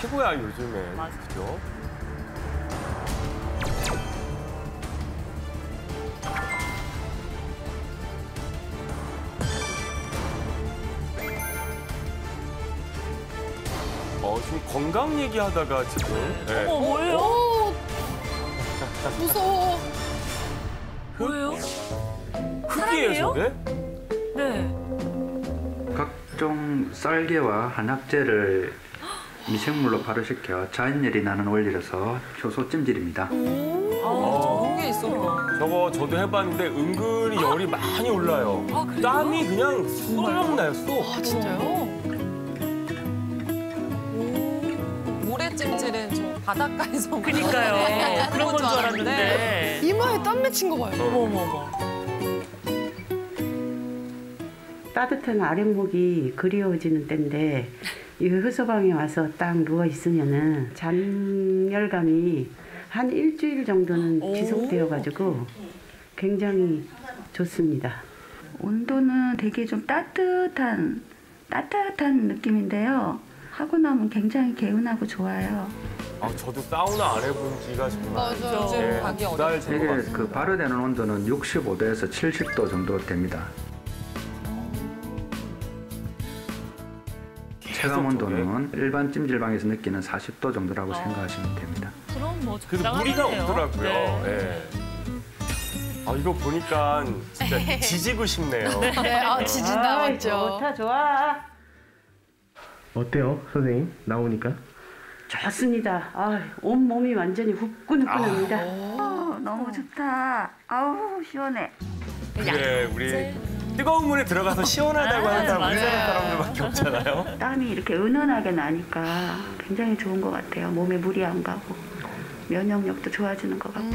최고야 요즘에. 맞아. 그죠? 어, 지금 건강 얘기하다가 지금. 네. 어머, 뭐예요? 오, 무서워. 뭐예요? 흙이에요, 사람이에요? 저게? 네. 각종 쌀개와 한약재를 미생물로 발효시켜 자연열이 나는 원리라서 효소 찜질입니다. 어. 그런 게 있어. 저거 저도 해봤는데 은근히 열이 많이 올라요. 아, 그래요? 땀이 그냥 쏙 나요, 쏙. 아, 진짜요? 모래 찜질은 저 바닷가에서 그니까요. 네, 그런 건 줄 알았는데. 이마에 땀 맺힌 거 봐요. 어머, 어머, 어머. 따뜻한 아랫목이 그리워지는 때인데 이 효소방에 와서 딱 누워 있으면은 잔열감이 한 일주일 정도는 지속되어 가지고 굉장히 좋습니다. 온도는 되게 좀 따뜻한 따뜻한 느낌인데요. 하고 나면 굉장히 개운하고 좋아요. 아, 저도 사우나 안 해본 지가 정말. 맞아요. 네, 두달 같습니다. 그 발효되는 온도는 65도에서 70도 정도 됩니다. 체감 온도는 일반 찜질방에서 느끼는 40도 정도라고 생각하시면 됩니다. 그럼 뭐 그래도 무리가. 없더라고요. 네. 예. 아, 이거 보니까 진짜 지지고 싶네요. 네, 아, 지진다, 맞죠? 좋다 좋아. 어때요, 선생님? 나오니까? 좋습니다. 아, 온 몸이 완전히 후끈후끈합니다. 어, 너무 좋다. 아우 시원해. 그래, 우리 뜨거운 물에 들어가서 시원하다고 하는 사람. 우리나라 사람들밖에 없잖아요. 땀이 이렇게 은은하게 나니까 굉장히 좋은 것 같아요. 몸에 물이 안 가고 면역력도 좋아지는 것 같고.